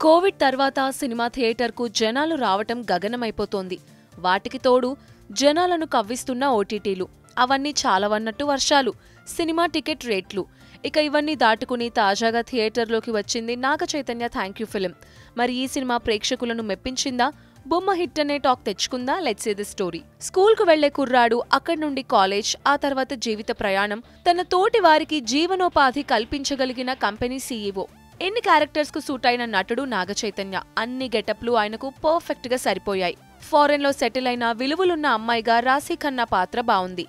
Covid తర్వాత cinema థియేటర్కు జనాలు రావటం గగనమైపోతోంది. వాటికి తోడు జనాలను కవ్విస్తున్న ఓటీటీలు. అవన్నీ చాలవన్నట్టు వర్షాలు సినిమా టికెట్ రేట్లు. ఇక ఇవన్నీ దాటుకుని తాజాగా థియేటర్లోకి వచ్చింది Naga Chaitanya thank you film. మరి ఈ సినిమా ప్రేక్షకులను మెప్పించిందా? బొమ్మ హిట్ అనే టాక్ తెచ్చుకుందా? లెట్స్ ది స్టోరీ స్కూల్కు వెళ్ళే కుర్రాడు అక్కడి నుండి కాలేజ్ ఆ తర్వాత జీవిత ప్రయాణం తన తోటి వారికి జీవనోపాధి కల్పించగలిగిన కంపెనీ సీఈఓ. ఎన్ని క్యారెక్టర్స్కు సూట్ అయిన నటుడు నాగ చైతన్య అన్ని గెటప్లు ఆయనకు పర్ఫెక్ట్గా సరిపోయాయి. ఫారెన్లో సెటిల్ అయిన విలువలున్న అమ్మాయిగా రాశి ఖన్నా పాత్ర బావుంది.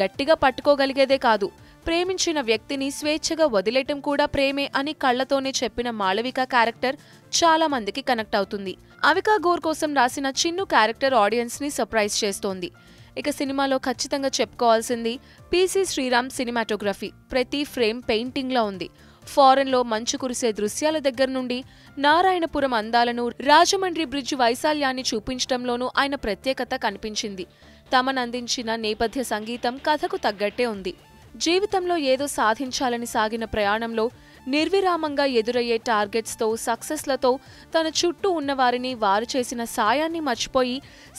గట్టిగా పట్టుకోగలిగేదే కాదు ప్రేమించిన వ్యక్తిని స్వేచ్ఛగా వదిలేయటం కూడా ప్రేమే అని కళ్ళతోనే చెప్పిన మాళవిక క్యారెక్టర్ చాలా మందికి కనెక్ట్ అవుతుంది. అవికా గోర్ కోసం రాసిన చిన్ను క్యారెక్టర్ ఆడియన్స్ని సర్ప్రైజ్ చేస్తోంది. ఇక సినిమాలో ఖచ్చితంగా చెప్పుకోవాల్సింది పీసీ శ్రీరామ్ సినిమాటోగ్రఫీ ప్రతి ఫ్రేమ్ పెయింటింగ్లో ఉంది. ఫారెన్లో మంచు కురిసే దృశ్యాల దగ్గర నుండి నారాయణపురం అందాలను రాజమండ్రి బ్రిడ్జ్ వైశాల్యాన్ని చూపించడంలోనూ ఆయన ప్రత్యేకత కనిపించింది. తమనందించిన నేపథ్య సంగీతం కథకు తగ్గట్టే ఉంది. జీవితంలో ఏదో సాధించాలని సాగిన ప్రయాణంలో నిర్విరామంగా ఎదురయ్యే టార్గెట్స్తో సక్సెస్లతో తన చుట్టూ ఉన్నవారిని వారు చేసిన సాయాన్ని మర్చిపోయి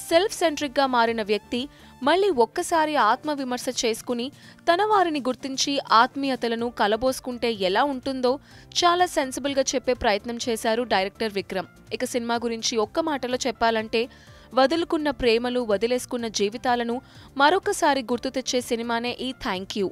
సెల్ఫ్ సెంట్రిక్గా మారిన వ్యక్తి మళ్ళీ ఒక్కసారి ఆత్మవిమర్శ చేసుకుని తన వారిని గుర్తించి ఆత్మీయతలను కలబోసుకుంటే ఎలా ఉంటుందో చాలా సెన్సిబుల్గా చెప్పే ప్రయత్నం చేశారు డైరెక్టర్ విక్రమ్. ఇక సినిమా గురించి ఒక్క మాటలో చెప్పాలంటే వదులుకున్న ప్రేమలు వదిలేసుకున్న జీవితాలను మరొకసారి గుర్తు తెచ్చే సినిమానే ఈ థ్యాంక్ యూ